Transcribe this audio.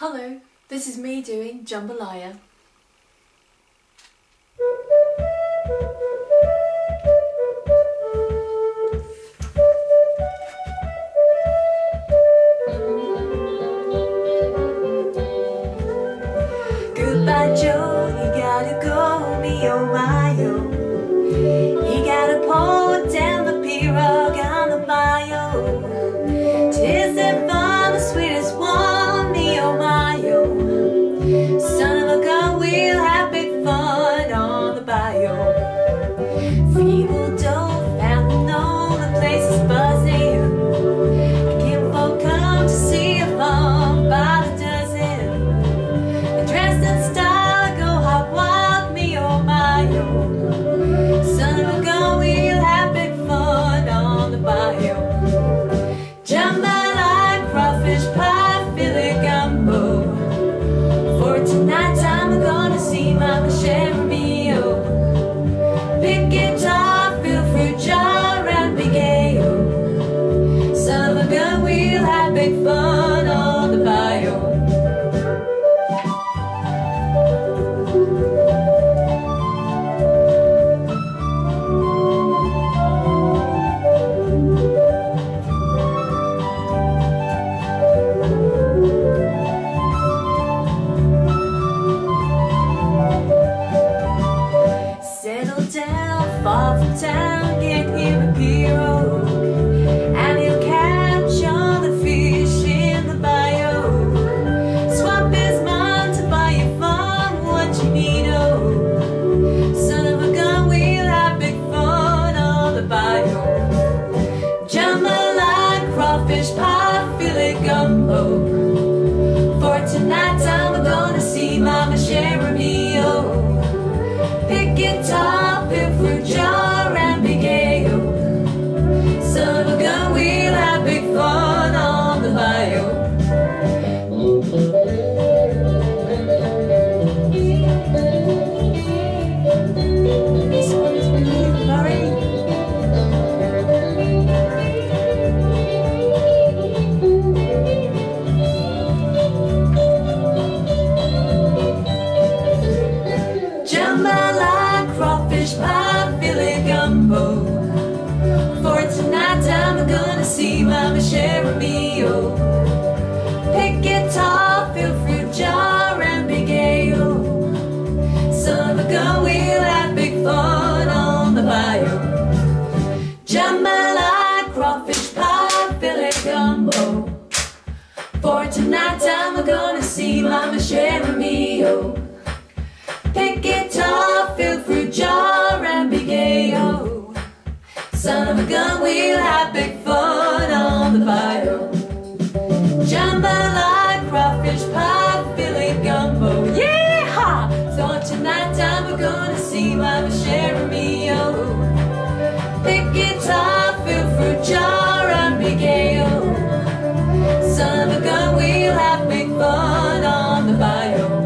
Hello, this is me doing Jambalaya. From town, get him a and he'll catch all the fish in the. Swap his mind to buy you what you need, oh. Son of a gun, we'll have big fun on the. Jambalaya, crawfish pie, Philly gumbo. See Mama Cheramio. Oh. Pick guitar, fill fruit jar, and big ale. Oh. Son of a gun, we'll have big fun on the bayou. Jambalaya, crawfish pie, Philly gumbo. For tonight I'm gonna see Mama Cheramio. Son of a gun, we'll have big fun on the bio. Jambalaya, crawfish pie, Philly gumbo. yeah! So tonight time we're gonna see Mama Sherry Mio. Pick guitar, fill fruit jar, and be Miguel. Son of a gun, we'll have big fun on the bio.